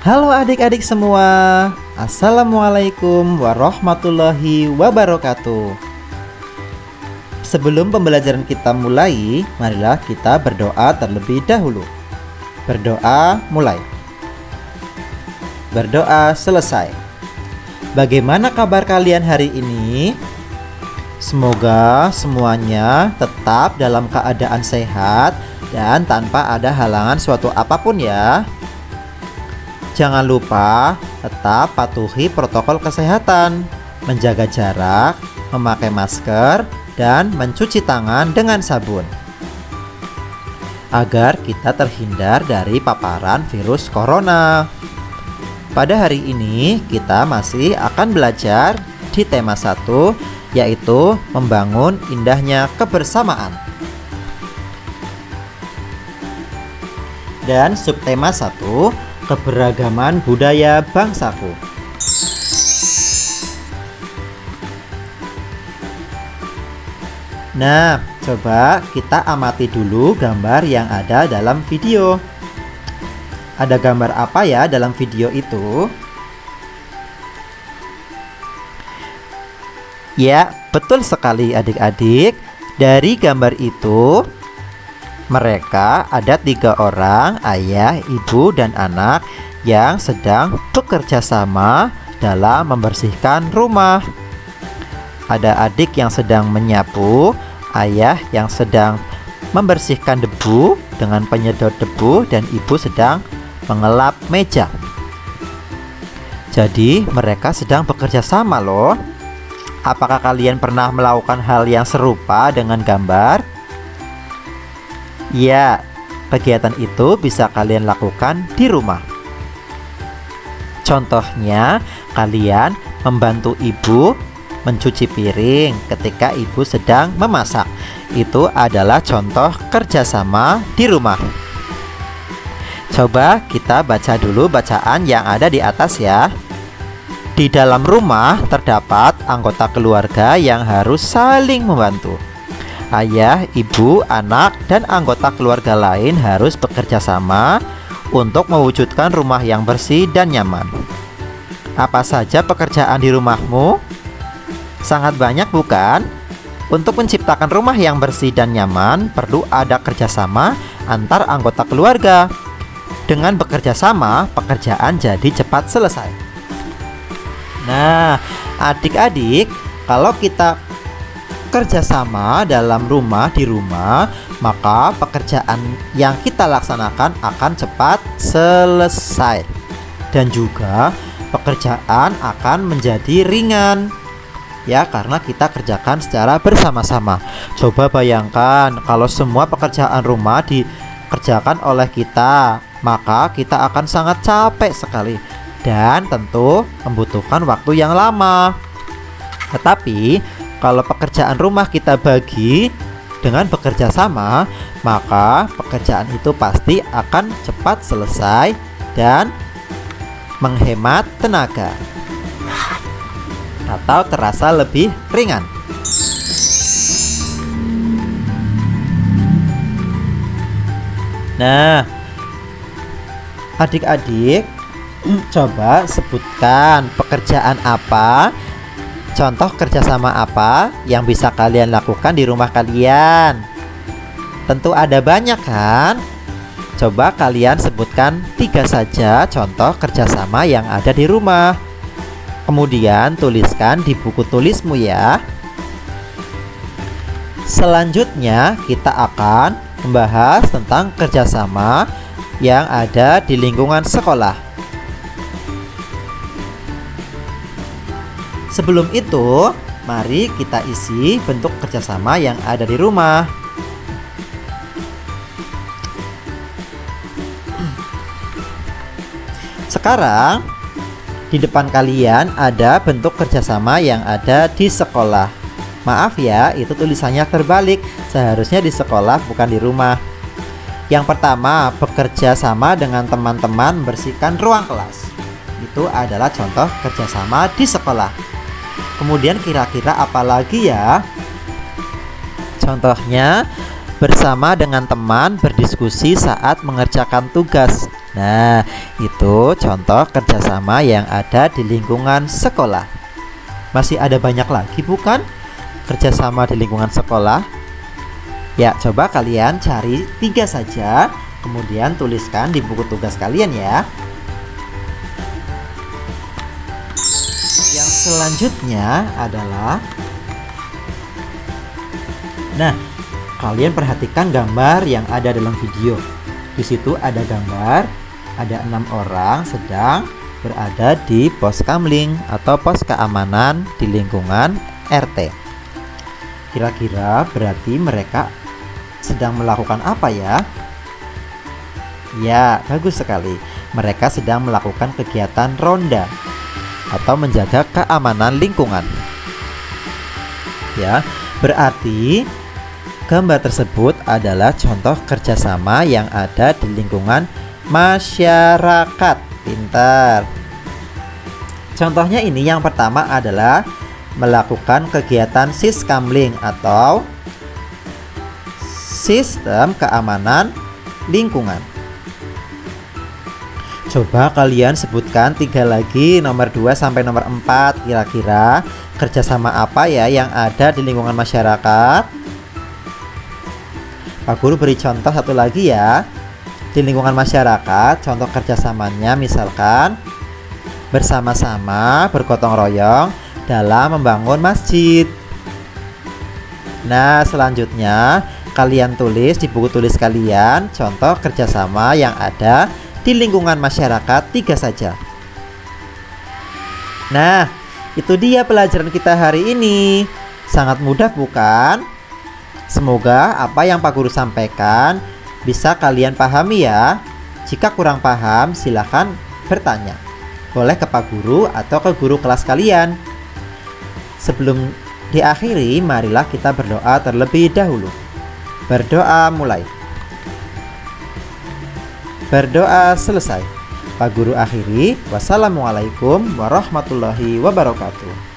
Halo adik-adik semua, Assalamualaikum warahmatullahi wabarakatuh. Sebelum pembelajaran kita mulai, marilah kita berdoa terlebih dahulu. Berdoa mulai. Berdoa selesai. Bagaimana kabar kalian hari ini? Semoga semuanya tetap dalam keadaan sehat dan tanpa ada halangan suatu apa pun ya. Jangan lupa tetap patuhi protokol kesehatan, menjaga jarak, memakai masker, dan mencuci tangan dengan sabun. Agar kita terhindar dari paparan virus corona. Pada hari ini kita masih akan belajar di tema 1 yaitu membangun indahnya kebersamaan. Dan subtema 1 keberagaman budaya bangsaku. Nah, coba kita amati dulu gambar yang ada dalam video. Ada gambar apa ya dalam video itu? Ya, betul sekali adik-adik. Dari gambar itu mereka ada tiga orang, ayah, ibu, dan anak yang sedang bekerja sama dalam membersihkan rumah. Ada adik yang sedang menyapu, ayah yang sedang membersihkan debu dengan penyedot debu, dan ibu sedang mengelap meja. Jadi, mereka sedang bekerja sama, loh. Apakah kalian pernah melakukan hal yang serupa dengan gambar? Ya, kegiatan itu bisa kalian lakukan di rumah. Contohnya, kalian membantu ibu mencuci piring ketika ibu sedang memasak. Itu adalah contoh kerjasama di rumah. Coba kita baca dulu bacaan yang ada di atas ya. Di dalam rumah terdapat anggota keluarga yang harus saling membantu ayah, ibu, anak, dan anggota keluarga lain harus bekerja sama untuk mewujudkan rumah yang bersih dan nyaman. Apa saja pekerjaan di rumahmu? Sangat banyak bukan? Untuk menciptakan rumah yang bersih dan nyaman, perlu ada kerjasama antar anggota keluarga. Dengan bekerja sama, pekerjaan jadi cepat selesai. Nah, adik-adik, kalau kita kerjasama dalam rumah di rumah, maka pekerjaan yang kita laksanakan akan cepat selesai, dan juga pekerjaan akan menjadi ringan. Ya, karena kita kerjakan secara bersama-sama. Coba bayangkan kalau semua pekerjaan rumah dikerjakan oleh kita, maka kita akan sangat capek sekali dan tentu membutuhkan waktu yang lama. Tetapi kalau pekerjaan rumah kita bagi dengan bekerja sama, maka pekerjaan itu pasti akan cepat selesai dan menghemat tenaga atau terasa lebih ringan. Nah, adik-adik, coba sebutkan pekerjaan apa Contoh kerjasama apa yang bisa kalian lakukan di rumah kalian? Tentu ada banyak kan? Coba kalian sebutkan tiga saja contoh kerjasama yang ada di rumah. Kemudian tuliskan di buku tulismu ya. Selanjutnya kita akan membahas tentang kerjasama yang ada di lingkungan sekolah. Sebelum itu, mari kita isi bentuk kerjasama yang ada di rumah. Sekarang, di depan kalian ada bentuk kerjasama yang ada di sekolah. Maaf ya, itu tulisannya terbalik. Seharusnya di sekolah, bukan di rumah. Yang pertama, bekerja sama dengan teman-teman membersihkan ruang kelas. Itu adalah contoh kerjasama di sekolah. Kemudian kira-kira apa lagi ya? Contohnya bersama dengan teman berdiskusi saat mengerjakan tugas. Nah, itu contoh kerjasama yang ada di lingkungan sekolah. Masih ada banyak lagi, bukan? Kerjasama di lingkungan sekolah. Ya, coba kalian cari tiga saja, kemudian tuliskan di buku tugas kalian ya. Selanjutnya adalah Nah, kalian perhatikan gambar yang ada dalam video. Di situ ada gambar, ada enam orang sedang berada di pos kamling atau pos keamanan di lingkungan RT. Kira-kira berarti mereka sedang melakukan apa ya? Ya, bagus sekali. Mereka sedang melakukan kegiatan ronda atau menjaga keamanan lingkungan. Ya, berarti Gambar tersebut adalah contoh kerjasama yang ada di lingkungan masyarakat. Pintar. Contohnya ini yang pertama adalah melakukan kegiatan siskamling atau sistem keamanan lingkungan. Coba kalian sebutkan tiga lagi nomor 2 sampai nomor 4 kira-kira. Kerjasama apa ya yang ada di lingkungan masyarakat? Pak Guru beri contoh satu lagi ya. Di lingkungan masyarakat Contoh kerjasamanya misalkan Bersama-sama bergotong royong Dalam membangun masjid. Nah selanjutnya Kalian tulis di buku tulis kalian Contoh kerjasama yang ada Di lingkungan masyarakat Tiga saja Nah itu dia pelajaran kita hari ini Sangat mudah bukan? Semoga apa yang Pak Guru sampaikan bisa kalian pahami ya. Jika kurang paham, silahkan bertanya. Boleh ke Pak Guru atau ke guru kelas kalian. Sebelum diakhiri, marilah kita berdoa terlebih dahulu. Berdoa mulai. Berdoa selesai. Pak Guru akhiri. Wassalamualaikum warahmatullahi wabarakatuh.